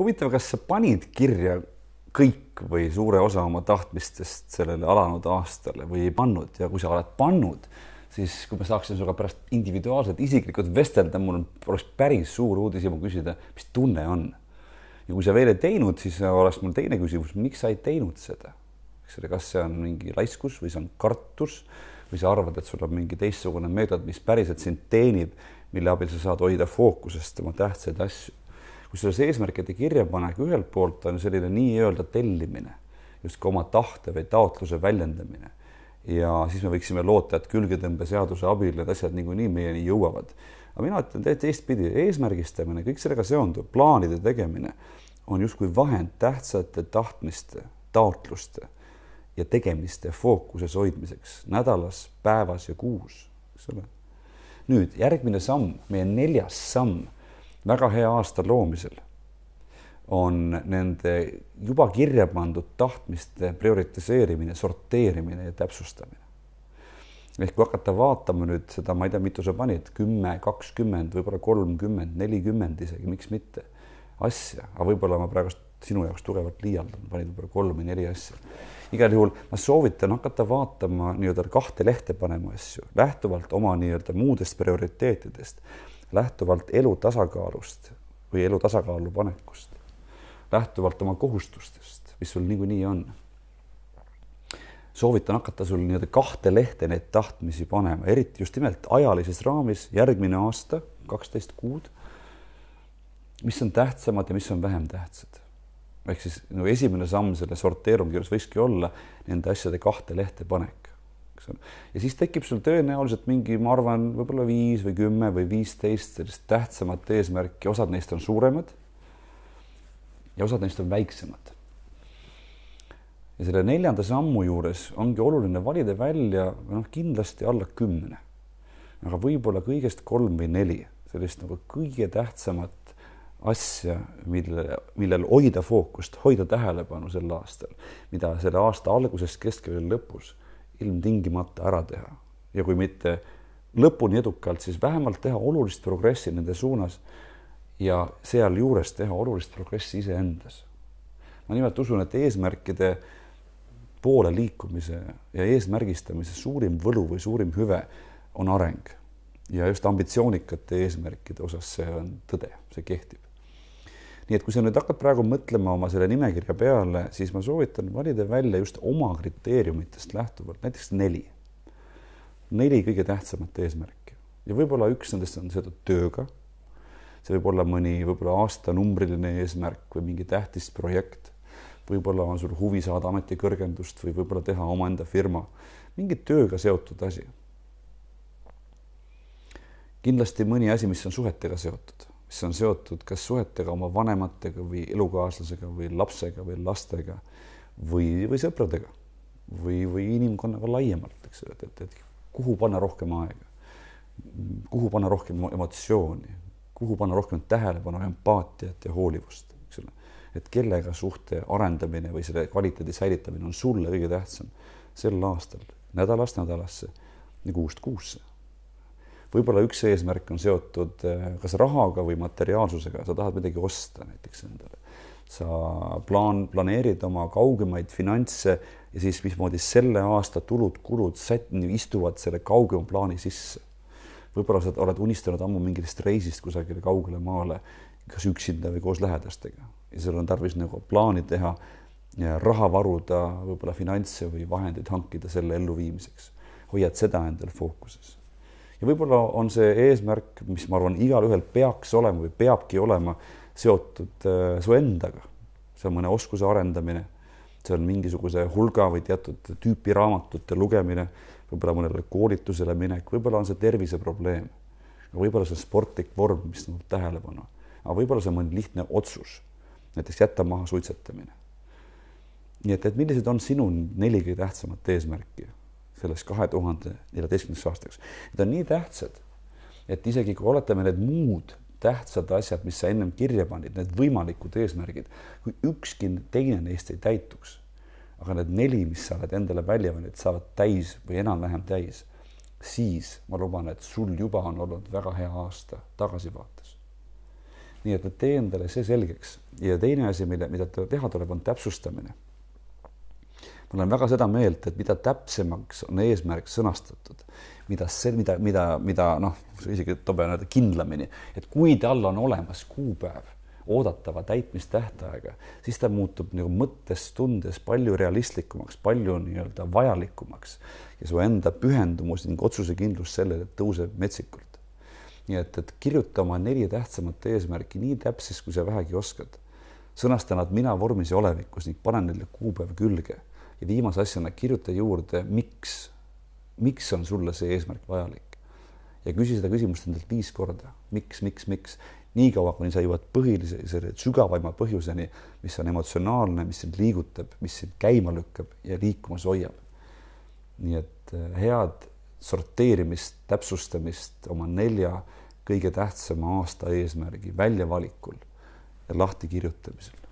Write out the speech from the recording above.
huvitav, kas sa panid kirja kõik või suure osa oma tahtmistest sellele alanud aastale või ei pannud ja kui sa oled pannud, siis kui ma saaksin sinuga pärast individuaalselt isiklikult vestelda, mul oleks päris suur uudishimu küsida, mis tunne on. ja kui sa veel ei teinud, siis oleks mul teine küsimus, miks sa ei teinud seda? eks ole, kas see on mingi laiskus või see on kartus või sa arvad, et sul on mingi teistsugune meetod, mis päriselt sind teenib, mille abil sa saad hoida fookusest oma tähtsaid asju kusjuures eesmärkide kirjapanek ühelt poolt on selline nii-öelda tellimine, justkui oma tahte või taotluse väljendamine. ja siis me võiksime loota, et külgetõmbeseaduse abil need asjad niikuinii meieni jõuavad. aga mina ütlen teistpidi, eesmärgistamine, kõik sellega seonduv, plaanide tegemine on justkui vahend tähtsate tahtmiste, taotluste ja tegemiste fookuses hoidmiseks nädalas, päevas ja kuus, eks ole. nüüd järgmine samm, meie neljas samm väga hea aasta loomisel on nende juba kirja pandud tahtmiste prioritiseerimine, sorteerimine ja täpsustamine. ehk kui hakata vaatama nüüd seda, ma ei tea, mitu sa panid, kümme, kakskümmend, võib-olla kolmkümmend, nelikümmend isegi, miks mitte, asja, aga võib-olla ma praegust sinu jaoks tugevalt liialdan, panid võib-olla kolm või neli asja. igal juhul ma soovitan hakata vaatama nii-öelda kahte lehte panema asju, lähtuvalt oma nii-öelda muudest prioriteetidest lähtuvalt elu tasakaalust või elu tasakaalu panekust, lähtuvalt oma kohustustest, mis sul niikuinii on. soovitan hakata sul nii-öelda kahte lehte neid tahtmisi panema, eriti just nimelt ajalises raamis järgmine aasta, kaksteist kuud. mis on tähtsamad ja mis on vähem tähtsad. ehk siis no esimene samm selle sorteerumise juures võikski olla nende asjade kahte lehte panek eks ole. ja siis tekib sul tõenäoliselt mingi, ma arvan, võib-olla viis või kümme või viisteist sellist tähtsamat eesmärki, osad neist on suuremad. ja osad neist on väiksemad. ja selle neljanda sammu juures ongi oluline valida välja, noh, kindlasti alla kümne, aga võib-olla kõigest kolm või neli sellist nagu kõige tähtsamat asja, mille, millel hoida fookust, hoida tähelepanu sel aastal, mida selle aasta alguses, keskel ja lõpus ilmtingimata ära teha. Ja kui mitte lõpuni edukalt, siis vähemalt teha olulist progressi nende suunas ja sealjuures teha olulist progressi iseendas. ma nimelt usun, et eesmärkide poole liikumise ja eesmärgistamise suurim võlu või suurim hüve on areng. Ja just ambitsioonikate eesmärkide osas see on tõde, see kehtib nii et kui sa nüüd hakkad praegu mõtlema oma selle nimekirja peale, siis ma soovitan valida välja just oma kriteeriumitest lähtuvalt, näiteks neli. neli kõige tähtsamat eesmärki ja võib-olla üks nendest on seotud tööga. see võib olla mõni võib-olla aastanumbriline eesmärk või mingi tähtis projekt. võib-olla on sul huvi saada ametikõrgendust või võib-olla teha omaenda firma, mingi tööga seotud asi. kindlasti mõni asi, mis on suhetega seotud mis on seotud kas suhetega oma vanematega või elukaaslasega või lapsega või lastega või, või sõpradega või, või inimkonnaga laiemalt, eks ole, et, et, et kuhu panna rohkem aega, kuhu panna rohkem emotsiooni, kuhu panna rohkem tähelepanu, empaatiat ja hoolivust, eks ole. et kellega suhte arendamine või selle kvaliteedi säilitamine on sulle kõige tähtsam sel aastal nädalast nädalasse ja kuust kuusse võib-olla üks eesmärk on seotud eh, kas rahaga või materiaalsusega, sa tahad midagi osta näiteks endale. sa plaan, planeerid oma kaugemaid finantse ja siis mismoodi selle aasta tulud-kulud sätt-, istuvad selle kaugema plaani sisse. võib-olla sa oled unistanud ammu mingist reisist kusagile kaugele maale, kas üksinda või koos lähedastega ja sul on tarvis nagu plaani teha ja raha varuda, võib-olla finantse või vahendeid hankida selle elluviimiseks. hoiad seda endal fookuses ja võib-olla on see eesmärk, mis ma arvan, igalühel peaks olema või peabki olema seotud äh, su endaga. see on mõne oskuse arendamine, see on mingisuguse hulga või teatud tüüpi raamatute lugemine, võib-olla mõnele koolitusele minek, võib-olla on see terviseprobleem. võib-olla see on sportlik vorm, mis nõuab tähelepanu, aga võib-olla see on mõni lihtne otsus, näiteks jätta maha suitsetamine. nii et, et millised on sinu neli kõige tähtsamat eesmärki selleks kahe tuhande neljateistkümnendaks aastaks. Need on nii tähtsad, et isegi kui oletame need muud tähtsad asjad, mis sa ennem kirja panid, need võimalikud eesmärgid, kui ükski teine neist ei täituks, aga need neli, mis sa oled endale välja valinud, saavad täis või enam-vähem täis, siis ma luban, et sul juba on olnud väga hea aasta tagasivaates. nii et tee endale see selgeks ja teine asi, mille, mida teha tuleb, on täpsustamine. Ma olen väga seda meelt, et mida täpsemaks on eesmärk sõnastatud, mida see, mida, mida, mida noh, isegi tobe öelda kindlamini, et kui tal on olemas kuupäev oodatava täitmistähtaega, siis ta muutub nagu mõttes, tundes palju realistlikumaks, palju nii-öelda vajalikumaks ja su enda pühendumus ning otsusekindlus sellele tõuseb metsikult. nii et, et kirjuta oma neli tähtsamat eesmärki nii täpselt, kui sa vähegi oskad. sõnasta nad mina vormis ja olevikus ning pane neile kuupäev külge ja viimase asjana kirjuta juurde, miks, miks on sulle see eesmärk vajalik. Ja küsi seda küsimust endalt viis korda, miks, miks, miks? Niikaua, kuni sa jõuad põhilise, selle sügavaima põhjuseni, mis on emotsionaalne, mis sind liigutab, mis sind käima lükkab ja liikumas hoiab. nii et äh, head sorteerimist, täpsustamist oma nelja kõige tähtsama aasta eesmärgi väljavalikul ja lahtikirjutamisel